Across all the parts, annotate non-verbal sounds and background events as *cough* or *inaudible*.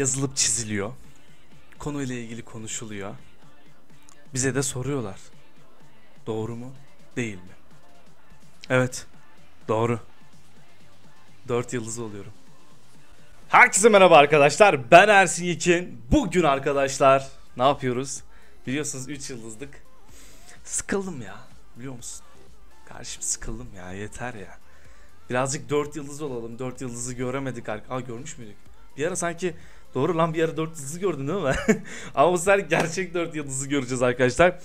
Yazılıp çiziliyor. Konuyla ilgili konuşuluyor. Bize de soruyorlar. Doğru mu? Değil mi? Evet. Doğru. 4 yıldız oluyorum. Herkese merhaba arkadaşlar. Ben Ersin Yekin. Bugün arkadaşlar ne yapıyoruz? Biliyorsunuz 3 yıldızlık. Sıkıldım ya. Biliyor musun? Karşım sıkıldım ya. Yeter ya. Birazcık 4 yıldız olalım. 4 yıldızı göremedik. Aa görmüş müydük? Bir ara sanki doğru lan bir ara 4 yıldızı gördün değil mi? *laughs* Ama bu sefer gerçek 4 yıldızı göreceğiz arkadaşlar.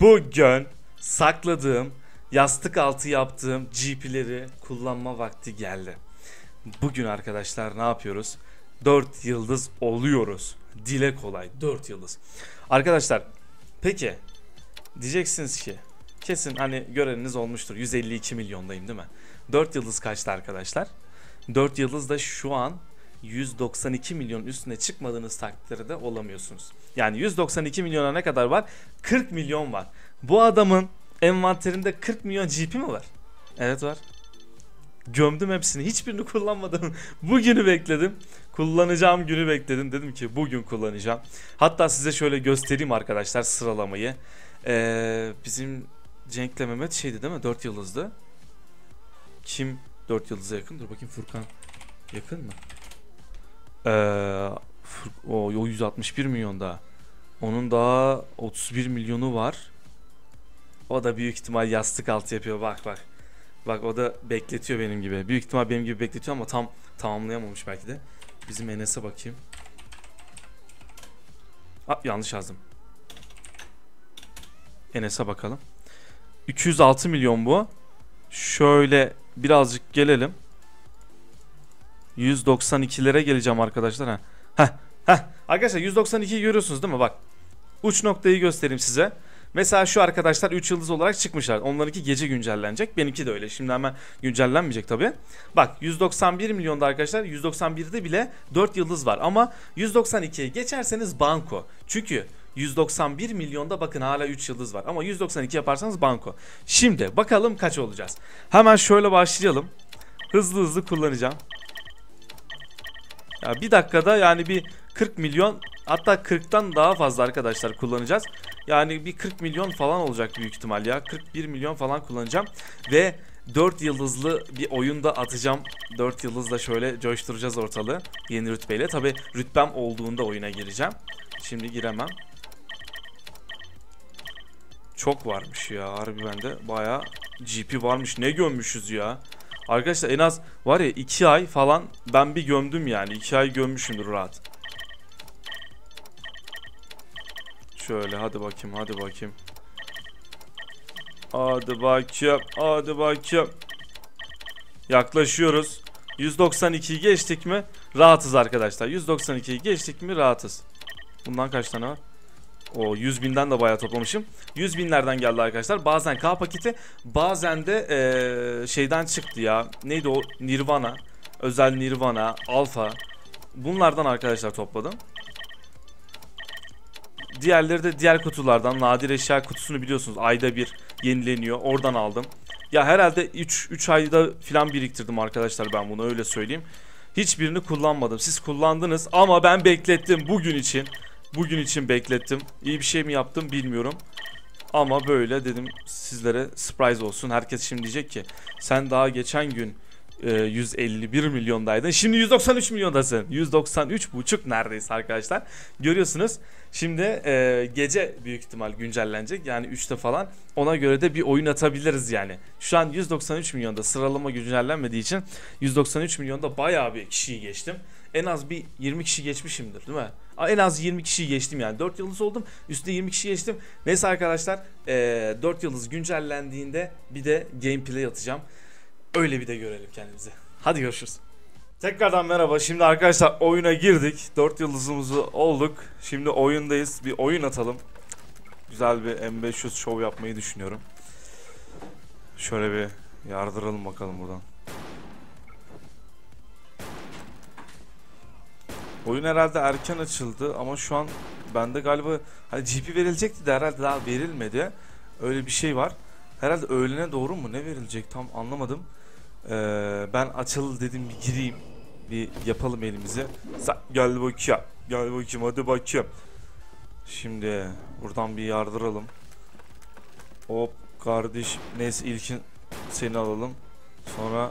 Bugün sakladığım, yastık altı yaptığım GP'leri kullanma vakti geldi. Bugün arkadaşlar ne yapıyoruz? 4 yıldız oluyoruz. Dile kolay 4 yıldız. Arkadaşlar peki diyeceksiniz ki kesin hani göreniniz olmuştur. 152 milyondayım değil mi? 4 yıldız kaçtı arkadaşlar? 4 yıldız da şu an 192 milyon üstüne çıkmadığınız takdirde olamıyorsunuz. Yani 192 milyona ne kadar var? 40 milyon var. Bu adamın envanterinde 40 milyon GP mi var? Evet var. Gömdüm hepsini. Hiçbirini kullanmadım. *laughs* Bugünü bekledim. Kullanacağım günü bekledim. Dedim ki bugün kullanacağım. Hatta size şöyle göstereyim arkadaşlar sıralamayı. Ee, bizim Cenk'le Mehmet şeydi değil mi? 4 yıldızdı. Kim 4 yıldıza yakın? Dur bakayım Furkan yakın mı? Ee, o, o 161 milyon daha. Onun daha 31 milyonu var. O da büyük ihtimal yastık altı yapıyor. Bak bak. Bak o da bekletiyor benim gibi. Büyük ihtimal benim gibi bekletiyor ama tam tamamlayamamış belki de. Bizim Enes'e bakayım. Aa, yanlış yazdım. Enes'e bakalım. 206 milyon bu. Şöyle birazcık gelelim. 192'lere geleceğim arkadaşlar. Ha. Heh, heh. Arkadaşlar 192'yi görüyorsunuz değil mi? Bak. Uç noktayı göstereyim size. Mesela şu arkadaşlar 3 yıldız olarak çıkmışlar. Onlarınki gece güncellenecek. Benimki de öyle. Şimdi hemen güncellenmeyecek tabii. Bak 191 milyonda arkadaşlar 191'de bile 4 yıldız var. Ama 192'ye geçerseniz banko. Çünkü 191 milyonda bakın hala 3 yıldız var. Ama 192 yaparsanız banko. Şimdi bakalım kaç olacağız. Hemen şöyle başlayalım. Hızlı hızlı kullanacağım. Ya bir dakikada yani bir 40 milyon hatta 40'tan daha fazla arkadaşlar kullanacağız. Yani bir 40 milyon falan olacak büyük ihtimal ya. 41 milyon falan kullanacağım. Ve 4 yıldızlı bir oyunda atacağım. 4 yıldızla şöyle coşturacağız ortalığı. Yeni rütbeyle. Tabi rütbem olduğunda oyuna gireceğim. Şimdi giremem. Çok varmış ya harbi bende. Baya GP varmış. Ne gömmüşüz ya. Arkadaşlar en az var ya 2 ay falan ben bir gömdüm yani. 2 ay gömmüşümdür rahat. Şöyle hadi bakayım hadi bakayım. Hadi bakayım hadi bakayım. Yaklaşıyoruz. 192'yi geçtik mi rahatız arkadaşlar. 192'yi geçtik mi rahatız. Bundan kaç tane var? O 100 binden de bayağı toplamışım. 100 binlerden geldi arkadaşlar. Bazen K paketi bazen de eee, şeyden çıktı ya. Neydi o? Nirvana. Özel Nirvana. Alfa. Bunlardan arkadaşlar topladım. Diğerleri de diğer kutulardan. Nadir eşya kutusunu biliyorsunuz. Ayda bir yenileniyor. Oradan aldım. Ya herhalde 3 3 ayda falan biriktirdim arkadaşlar ben bunu öyle söyleyeyim. Hiçbirini kullanmadım. Siz kullandınız ama ben beklettim bugün için. Bugün için beklettim. İyi bir şey mi yaptım bilmiyorum. Ama böyle dedim sizlere surprise olsun. Herkes şimdi diyecek ki sen daha geçen gün e, 151 milyondaydın. Şimdi 193 milyondasın. 193 buçuk neredeyse arkadaşlar. Görüyorsunuz. Şimdi e, gece büyük ihtimal güncellenecek. Yani 3'te falan. Ona göre de bir oyun atabiliriz yani. Şu an 193 milyonda sıralama güncellenmediği için 193 milyonda bayağı bir kişiyi geçtim. En az bir 20 kişi geçmişimdir değil mi? En az 20 kişi geçtim yani. 4 yıldız oldum. Üstüne 20 kişi geçtim. Neyse arkadaşlar e, 4 yıldız güncellendiğinde bir de gameplay atacağım. Öyle bir de görelim kendimizi. Hadi görüşürüz. Tekrardan merhaba. Şimdi arkadaşlar oyuna girdik. 4 yıldızımızı olduk. Şimdi oyundayız. Bir oyun atalım. Güzel bir M500 show yapmayı düşünüyorum. Şöyle bir yardıralım bakalım buradan. Oyun herhalde erken açıldı ama şu an bende galiba hani GP verilecekti de herhalde daha verilmedi. Öyle bir şey var. Herhalde öğlene doğru mu ne verilecek tam anlamadım. Ee, ben açıl dedim bir gireyim. Bir yapalım elimizi. Sen gel bakayım. Gel bakayım hadi bakayım. Şimdi buradan bir yardıralım. Hop kardeş. Neyse ilkin seni alalım. Sonra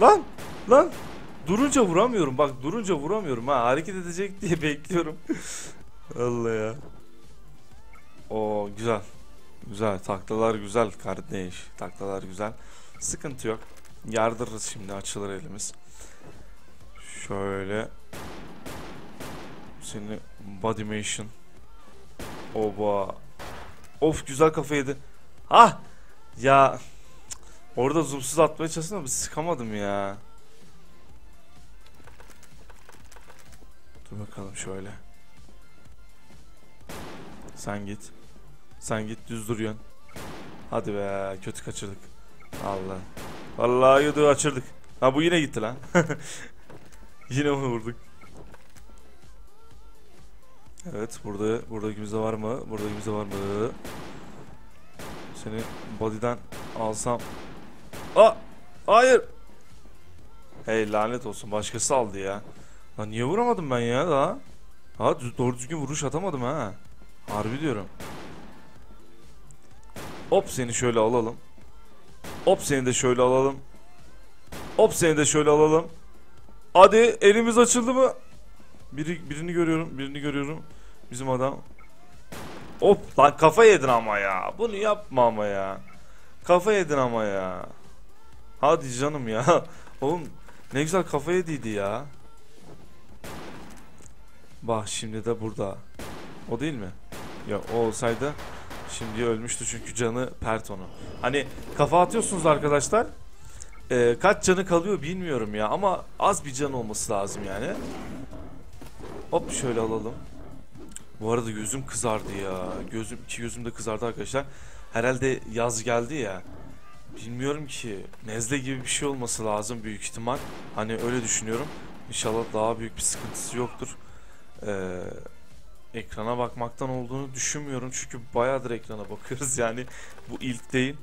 lan lan durunca vuramıyorum. Bak durunca vuramıyorum ha. Hareket edecek diye *laughs* bekliyorum. Allah ya. O güzel. Güzel. Taklalar güzel kardeş. Taklalar güzel. Sıkıntı yok. Yardırırız şimdi açılır elimiz. Şöyle. Seni bodymation. Oba. Of güzel kafa yedi. Ah! Ya orada zoomsuz atmaya çalıştım ama sıkamadım ya. Dur bakalım şöyle. Sen git. Sen git düz duruyorsun. Hadi be kötü kaçırdık. Allah. Vallahi yudu kaçırdık. Ha bu yine gitti lan. *laughs* yine onu vurduk. Evet burada burada kimse var mı? Burada kimse var mı? Seni body'den alsam. Aa! Hayır. Hey lanet olsun başkası aldı ya. Lan niye vuramadım ben ya daha? Ha doğru düzgün vuruş atamadım ha. Harbi diyorum. Hop seni şöyle alalım. Hop seni de şöyle alalım. Hop seni de şöyle alalım. Hadi elimiz açıldı mı? Biri, birini görüyorum, birini görüyorum. Bizim adam. Hop lan kafa yedin ama ya. Bunu yapma ama ya. Kafa yedin ama ya. Hadi canım ya. *laughs* Oğlum ne güzel kafa yediydi ya. Bak şimdi de burada. O değil mi? Ya o olsaydı şimdi ölmüştü çünkü canı pert onu. Hani kafa atıyorsunuz arkadaşlar. Ee, kaç canı kalıyor bilmiyorum ya ama az bir can olması lazım yani. Hop şöyle alalım. Bu arada gözüm kızardı ya. Gözüm iki gözüm de kızardı arkadaşlar. Herhalde yaz geldi ya. Bilmiyorum ki. Nezle gibi bir şey olması lazım büyük ihtimal. Hani öyle düşünüyorum. İnşallah daha büyük bir sıkıntısı yoktur. Ee, ekrana bakmaktan olduğunu düşünmüyorum. Çünkü bayağıdır ekrana bakıyoruz *laughs* yani. Bu ilk değil.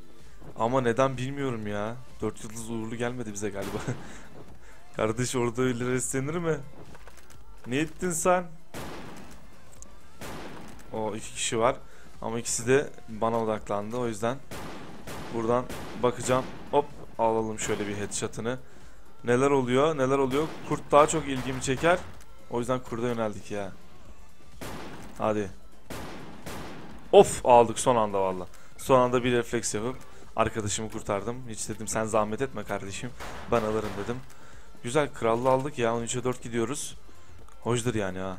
Ama neden bilmiyorum ya. 4 yıldız uğurlu gelmedi bize galiba. *laughs* Kardeş orada öyle mi? Ne ettin sen? O iki kişi var. Ama ikisi de bana odaklandı. O yüzden buradan bakacağım. Hop alalım şöyle bir headshot'ını. Neler oluyor? Neler oluyor? Kurt daha çok ilgimi çeker. O yüzden kurda yöneldik ya. Hadi. Of aldık son anda valla. Son anda bir refleks yapıp arkadaşımı kurtardım. Hiç dedim sen zahmet etme kardeşim. Ben alırım dedim. Güzel krallı aldık ya 13'e 4 gidiyoruz. Hoşdur yani ha.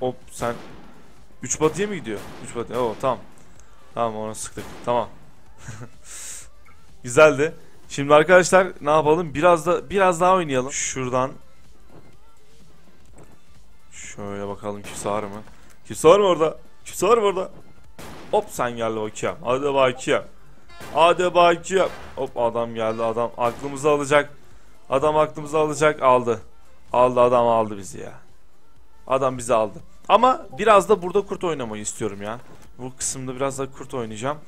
Hop sen 3 batıya mı gidiyor? 3 batıya. Oo tamam. Tamam onu sıktık. Tamam. *laughs* Güzeldi. Şimdi arkadaşlar ne yapalım? Biraz da biraz daha oynayalım. Şuradan Şöyle bakalım kimse var mı? Kimse var mı orada? Kimse var mı orada? Hop sen gel bakayım. Hadi bakayım. Hadi bakayım. Hop adam geldi adam aklımızı alacak. Adam aklımızı alacak aldı. Aldı adam aldı bizi ya. Adam bizi aldı. Ama biraz da burada kurt oynamayı istiyorum ya. Bu kısımda biraz da kurt oynayacağım.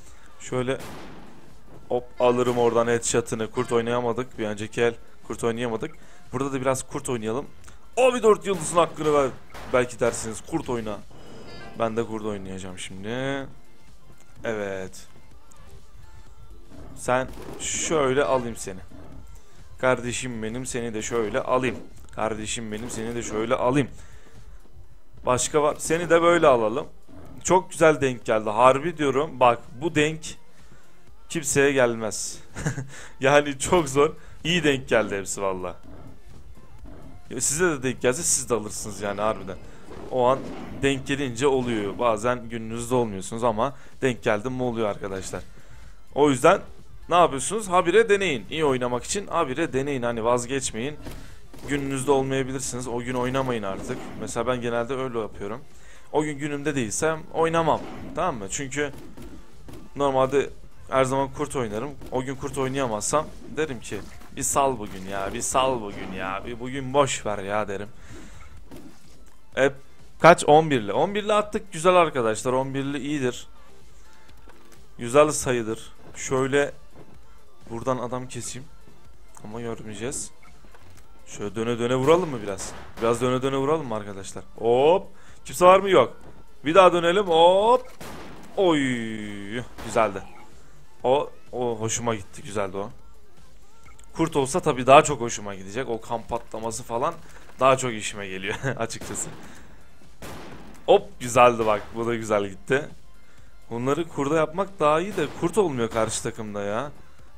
Şöyle hop alırım oradan headshot'ını. Kurt oynayamadık. Bir önceki el kurt oynayamadık. Burada da biraz kurt oynayalım. Abi 4 yıldızın hakkını ver. Belki dersiniz kurt oyna. Ben de kurt oynayacağım şimdi. Evet. Sen şöyle alayım seni. Kardeşim benim seni de şöyle alayım. Kardeşim benim seni de şöyle alayım. Başka var. Seni de böyle alalım. Çok güzel denk geldi. Harbi diyorum. Bak bu denk kimseye gelmez. *laughs* yani çok zor. İyi denk geldi hepsi valla. Size de denk gelse siz de alırsınız yani harbiden. O an denk gelince oluyor. Bazen gününüzde olmuyorsunuz ama denk geldim mi oluyor arkadaşlar. O yüzden ne yapıyorsunuz? Habire deneyin. İyi oynamak için habire deneyin. Hani vazgeçmeyin. Gününüzde olmayabilirsiniz. O gün oynamayın artık. Mesela ben genelde öyle yapıyorum. O gün günümde değilsem oynamam. Tamam mı? Çünkü normalde her zaman kurt oynarım. O gün kurt oynayamazsam derim ki bir sal bugün ya, bir sal bugün ya, bir bugün boş ver ya derim. Hep kaç 11'li. 11'li attık güzel arkadaşlar. 11'li iyidir. Güzel sayıdır. Şöyle buradan adam keseyim. Ama görmeyeceğiz. Şöyle döne döne vuralım mı biraz? Biraz döne döne vuralım mı arkadaşlar? Hop. Kimse var mı? Yok. Bir daha dönelim. Hop. Oy. Güzeldi. O o hoşuma gitti. Güzeldi o. Kurt olsa tabii daha çok hoşuma gidecek. O kamp patlaması falan daha çok işime geliyor *laughs* açıkçası. Hop güzeldi bak. Bu da güzel gitti. Bunları kurda yapmak daha iyi de kurt olmuyor karşı takımda ya.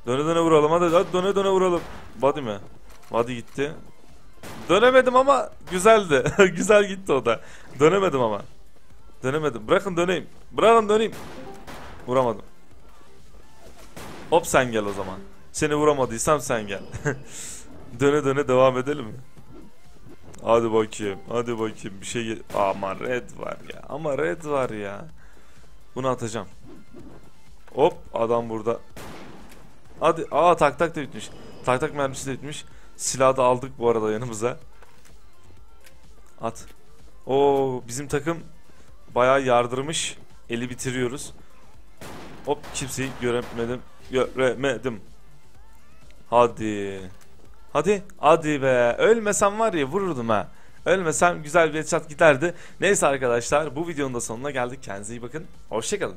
Döne döne vuralım hadi, hadi döne döne vuralım. Body mi? Body gitti. Dönemedim ama güzeldi. *laughs* Güzel gitti o da. Dönemedim ama. Dönemedim. Bırakın döneyim. Bırakın döneyim. Vuramadım. Hop sen gel o zaman. Seni vuramadıysam sen gel. *laughs* döne döne devam edelim mi? Hadi bakayım. Hadi bakayım. Bir şey Ama red var ya. Ama red var ya. Bunu atacağım. Hop adam burada. Hadi. Aa tak tak da bitmiş. Tak tak mermisi de bitmiş. Silahı da aldık bu arada yanımıza. At. Oo bizim takım bayağı yardırmış. Eli bitiriyoruz. Hop kimseyi göremedim. Göremedim. Hadi. Hadi. Hadi be. Ölmesem var ya vururdum ha. Ölmesem güzel bir headshot giderdi. Neyse arkadaşlar bu videonun da sonuna geldik. Kendinize iyi bakın. Hoşçakalın.